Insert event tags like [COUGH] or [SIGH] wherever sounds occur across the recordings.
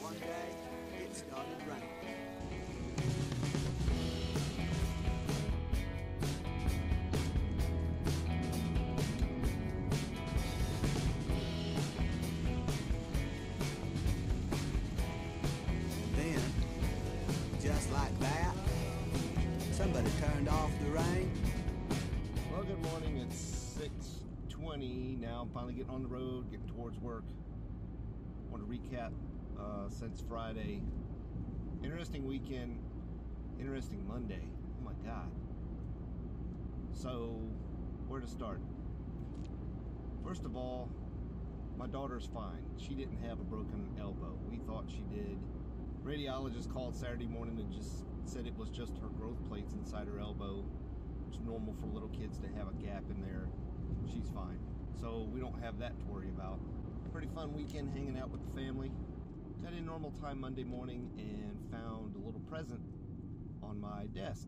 One day, it started raining. Then, just like that, somebody turned off the rain. Well, good morning. It's 6:20 now. I'm finally getting on the road, getting towards work. I Want to recap uh, since Friday. Interesting weekend. Interesting Monday. Oh my God. So, where to start? First of all, my daughter's fine. She didn't have a broken elbow. We thought she did. Radiologist called Saturday morning and just said it was just her growth plates inside her elbow. It's normal for little kids to have a gap in there. She's fine. So we don't have that to worry about. Pretty fun weekend hanging out with the family. Got in normal time Monday morning and found a little present on my desk.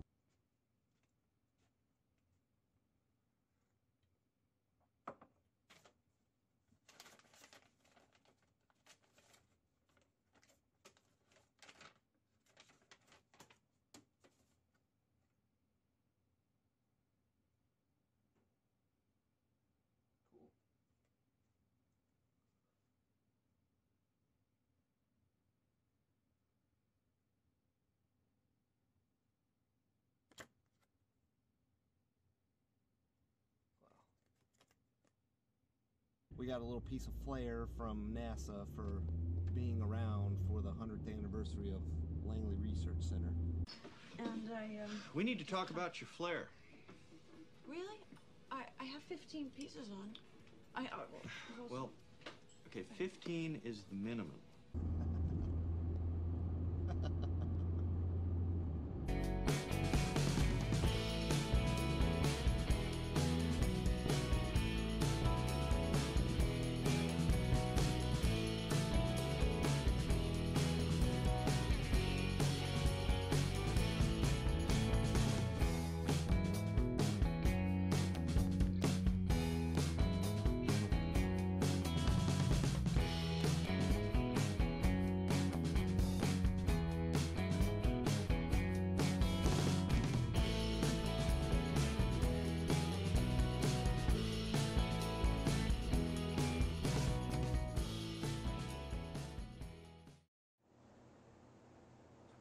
We got a little piece of flair from NASA for being around for the 100th anniversary of Langley Research Center. And I, um, We need to talk about your flair. really? I, I have 15 pieces on. I, well, Well, okay, 15 is the minimum.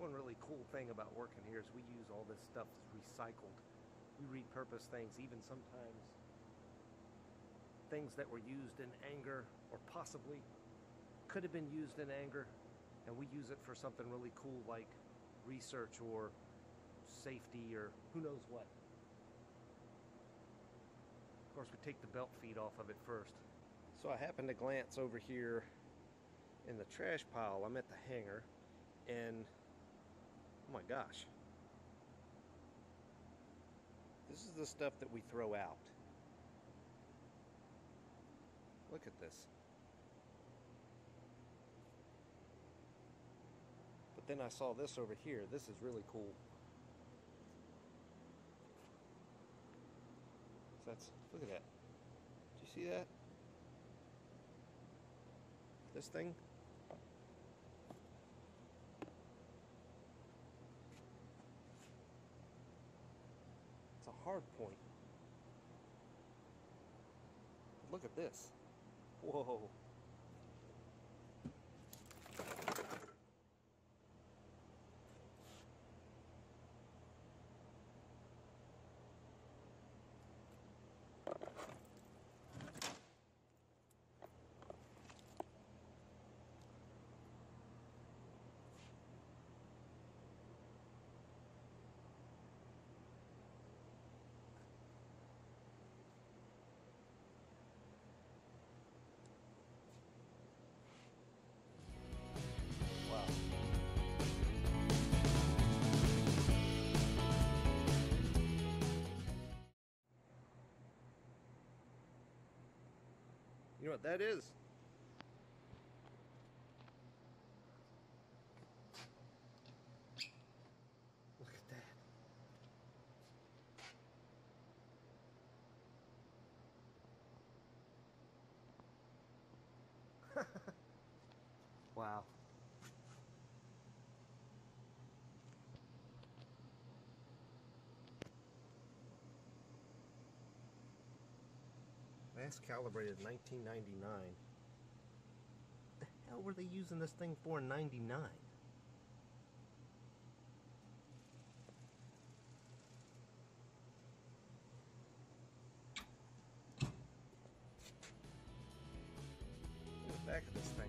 One really cool thing about working here is we use all this stuff that's recycled. We repurpose things, even sometimes things that were used in anger or possibly could have been used in anger, and we use it for something really cool like research or safety or who knows what. Of course, we take the belt feed off of it first. So I happened to glance over here in the trash pile. I'm at the hangar, and Oh my gosh. This is the stuff that we throw out. Look at this. But then I saw this over here. This is really cool. That's look at that. Do you see that? This thing hard point. Look at this. Whoa. You know what that is? Look at that. [LAUGHS] wow. Last calibrated in 1999. The hell were they using this thing for in 99? The back of this thing